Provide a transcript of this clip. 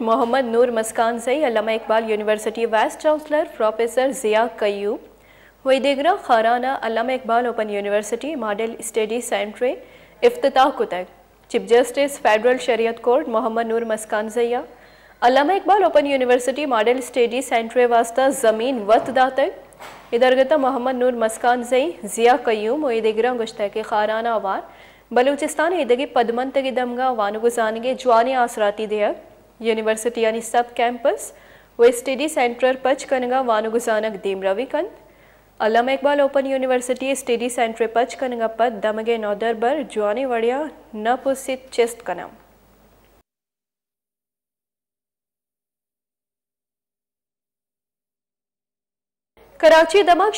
मोहम्मद नूर मस्कान से Allama Iqbal university, vice chancellor, professor Zia Qayyum वहीदेगरा खाराना, Allama Iqbal open university, model study centre इफ्ताह कुतक chief justice federal Shariat court, Mohammad Noor Muskan जैया Allama Iqbal open university, model study centre वास्ता ज़मीन वत दातक इधरगता मोहम्मद नूर मस्कान जई जिया कयूम वहीदेगरा गुश्त के खाराना वार, बलूचिस्तान इदगी पदमंतगी दमगा वानुगुजानगे, जवानी आसराती देयक university यानी सब कैंपस व स्टडी सेंटर पच कनगा वानुगुजानक दीम रविकंद Allama Iqbal open university study centre पच कनगा पद दमगे नौदर बर जुआनी वड़िया न पुसित चेस्ट कनम कराची दमक